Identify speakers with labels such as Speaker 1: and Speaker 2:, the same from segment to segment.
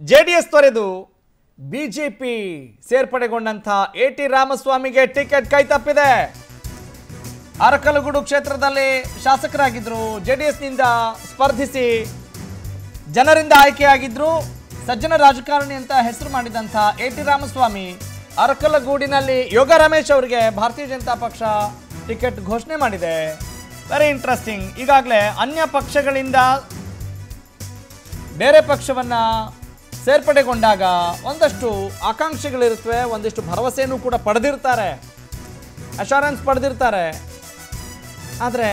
Speaker 1: J D S ತೊರೆದು BJP ಸೇರ್ಪಡೆಗೊಂಡಂಥ A T ರಾಮಸ್ವಾಮಿಗೆ ಟಿಕೆಟ್ ಕೈ ತಪ್ಪಿದೆ ಅರಕಲಗೂಡು ಕ್ಷೇತ್ರದಲ್ಲಿ ಶಾಸಕರಾಗಿದ್ದರು. ಜೆ ಡಿ ಎಸ್ನಿಂದ ಸ್ಪರ್ಧಿಸಿ ಜನರಿಂದ ಆಯ್ಕೆಯಾಗಿದ್ರು. ಸಜ್ಜನ ರಾಜಕಾರಣಿ ಅಂತ ಹೆಸರು ಮಾಡಿದಂಥ ಎ ಟಿ ರಾಮಸ್ವಾಮಿ ಅರಕಲಗೂಡಿನಲ್ಲಿ ಯೋಗ ರಮೇಶ್ ಅವರಿಗೆ ಭಾರತೀಯ ಜನತಾ ಪಕ್ಷ ಟಿಕೆಟ್ ಘೋಷಣೆ ಮಾಡಿದೆ. ವೆರಿ ಇಂಟ್ರೆಸ್ಟಿಂಗ್ ಈಗಾಗಲೇ ಅನ್ಯ ಪಕ್ಷಗಳಿಂದ ಬೇರೆ ಪಕ್ಷವನ್ನ ಸೇರ್ಪಡೆಗೊಂಡಾಗ ಒಂದಷ್ಟು ಆಕಾಂಕ್ಷೆಗಳಿರುತ್ತವೆ, ಒಂದಿಷ್ಟು ಭರವಸೆಯನ್ನು ಕೂಡ ಪಡೆದಿರ್ತಾರೆ. ಅಶಾರೆನ್ಸ್ ಪಡೆದಿರ್ತಾರೆ. ಆದರೆ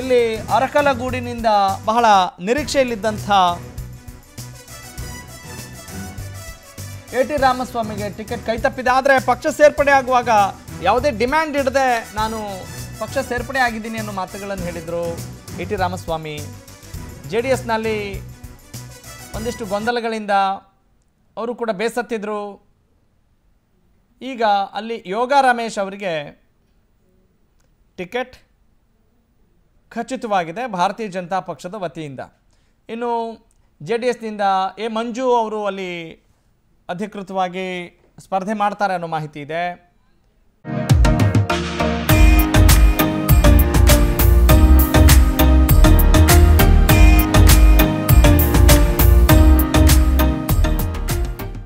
Speaker 1: ಇಲ್ಲಿ ಅರಕಲಗೂಡಿನಿಂದ ಬಹಳ ನಿರೀಕ್ಷೆಯಲ್ಲಿದ್ದಂಥ ಎ ಟಿ ರಾಮಸ್ವಾಮಿಗೆ ಟಿಕೆಟ್ ಕೈತಪ್ಪಿದೆ ಆದರೆ ಪಕ್ಷ ಸೇರ್ಪಡೆ ಆಗುವಾಗ ಯಾವುದೇ ಡಿಮ್ಯಾಂಡ್ ಇಡದೆ ನಾನು ಪಕ್ಷ ಸೇರ್ಪಡೆ ಆಗಿದ್ದೀನಿ ಅನ್ನೋ ಮಾತುಗಳನ್ನು ಹೇಳಿದರು A T Ramaswamy. J D ಎಸ್ನಲ್ಲಿ ಒಂದಿಷ್ಟು ಗೊಂದಲಗಳಿಂದ ಅವರು ಕೂಡ ಬೇಸತ್ತಿದ್ರು. ಈಗ ಅಲ್ಲಿ ಯೋಗ ರಮೇಶ್ ಅವರಿಗೆ ಟಿಕೆಟ್ ಖಚಿತವಾಗಿದೆ ಭಾರತೀಯ ಜನತಾ ಪಕ್ಷದ ವತಿಯಿಂದ. ಇನ್ನು ಜೆ ಡಿ ಎಸ್ನಿಂದ ಎ ಮಂಜು ಅವರು ಅಲ್ಲಿ ಅಧಿಕೃತವಾಗಿ ಸ್ಪರ್ಧೆ ಮಾಡ್ತಾರೆ ಅನ್ನೋ ಮಾಹಿತಿ ಇದೆ.